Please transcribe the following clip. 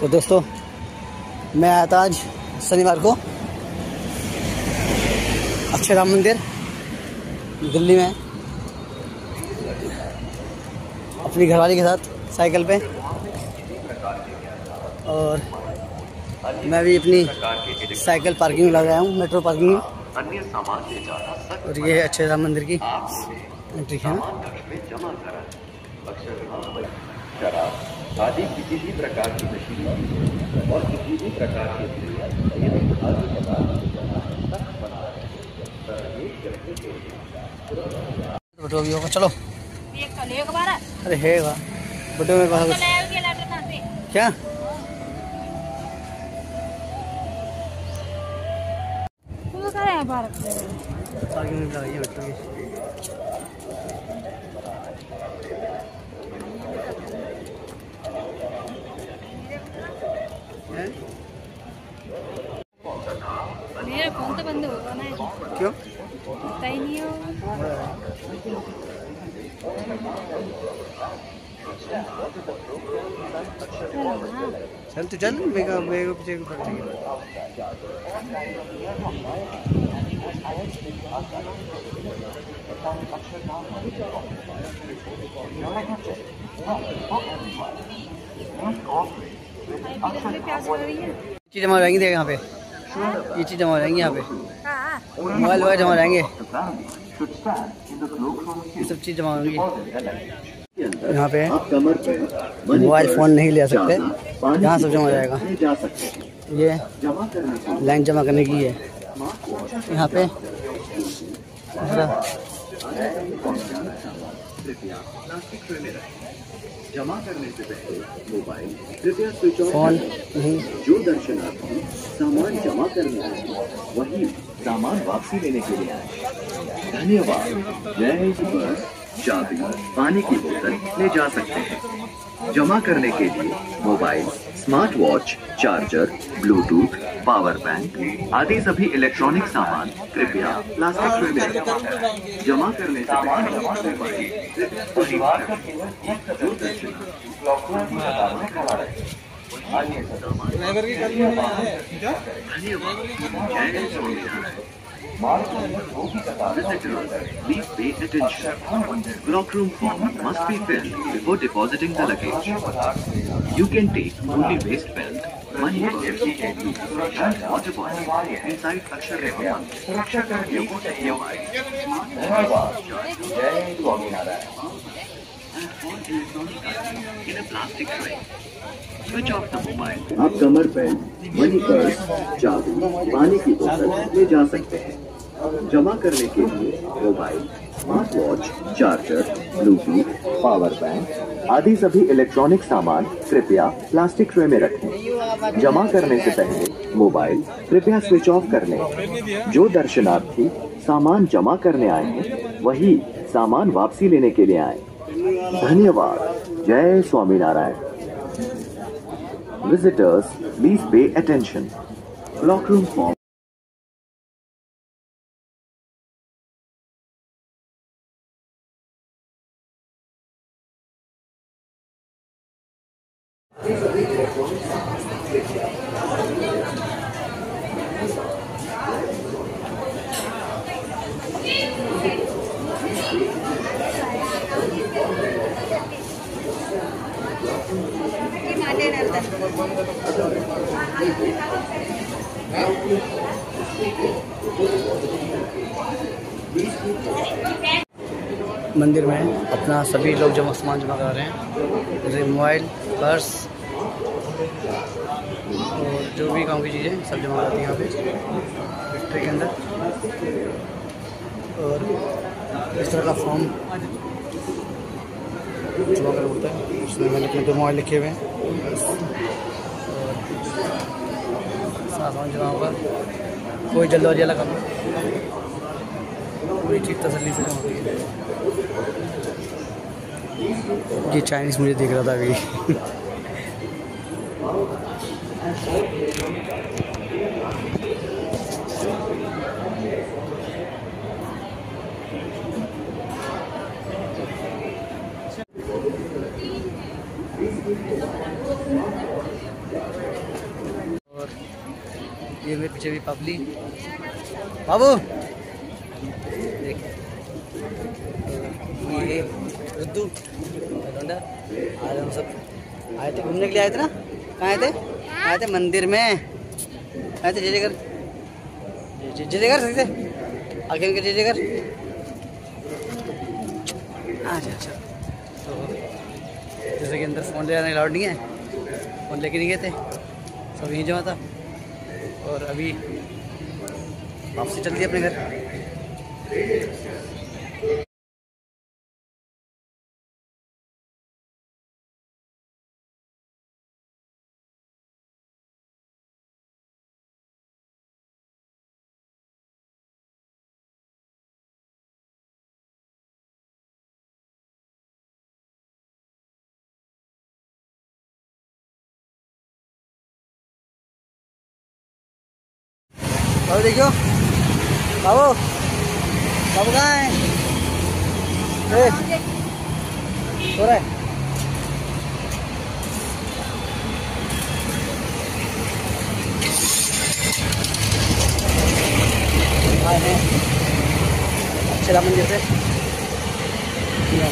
तो दोस्तों, मैं आया था आज शनिवार को। अक्षरधाम मंदिर, दिल्ली में। अपनी घरवाली के साथ साइकिल पे। और मैं भी अपनी साइकिल पार्किंग में लगाया हूँ, मेट्रो पार्किंग में। और ये अच्छे राम मंदिर की एंट्री है। आदि किसी भी प्रकार की मशीनरी और किसी भी प्रकार के बटो भी होगा चलो। अरे है वाह बटो में कहा क्या पार्किंग में लगाइए मेट्रो की हैं? मेरा फ़ोन तो बंद होगा ना क्यों पता ही नहीं हो चलो ना चल तो चल मेरे मेरे को पीछे को पकड़ लेंगे चीज़ जमा रहेंगी देख यहाँ पे। ये चीज़ जमा रहेंगी यहाँ पे। मोबाइल वगैरह जमा रहेंगे ये सब चीज़ जमा होंगी। यहाँ पे मोबाइल फ़ोन नहीं ले सकते। यहाँ सब जमा जाएगा। ये लाइन जमा करने की है। यहाँ पे। जमा करने से पहले मोबाइल कृपया स्विच करें। जो दर्शनार्थी सामान जमा करने वही सामान वापसी लेने के लिए आए। धन्यवाद। जय बस। चाबी पानी की बोतल ले जा सकते हैं। जमा करने के लिए mobile smart watch charger Bluetooth power bank आदि सभी इलेक्ट्रॉनिक सामान कृपया प्लास्टिक में जमा करने से पहले धन्यवाद। जय Visitors, please pay attention. Clock room form must be filled before depositing the luggage. You can take only waste belt, money purse, and water bottle inside Akshar Rahman. In a plastic tray. Switch off the mobile. आप कमर पे money purse चाबी पानी की बोतल ले जा सकते हैं जमा करने के लिए mobile smart watch charger Bluetooth power bank आदि सभी इलेक्ट्रॉनिक सामान कृपया प्लास्टिक ट्रे में रखें जमा करने से पहले मोबाइल कृपया स्विच ऑफ़ कर लें जो दर्शनार्थी सामान जमा करने आए हैं वही सामान वापसी लेने के लिए आए धन्यवाद जय Swaminarayan Visitors, please pay attention. Clock room form. मंदिर में अपना सभी लोग जमा सामान जमा करा रहे हैं मोबाइल पर्स जो भी काम की चीज़ें सब जमा कराती हैं यहाँ पे, फैक्ट्री के अंदर। और इस तरह का फॉर्म जमा करना होता है। उसमें मैंने अपने दो मोबाइल लिखे हुए हैं। और सामान जमा होगा। कोई जल्दबाजी वाला काम पूरी चीज़ तसल्ली से होती है। ये चाइनीज़ मुझे दिख रहा था अभी। और ये मेरे पीछे भी पबली बाबू ये रुद्दू आज हम सब आए थे, घूमने के लिए आए थे ना? कहाँ आए थे? आए थे मंदिर में। आए थे जय कर जय जय सकते आगे जय अच्छा अच्छा। तो जैसे कि अंदर फ़ोन ले जाने अलाउड नहीं है। फ़ोन लेके नहीं गए थे। सब यहीं जमा था। और अभी वापसी चल दी अपने घर। बाबू देखियो बाबू बाबू कहाँ है ए, सो रहा है आए हैं अक्षरा मंदिर से ठीक है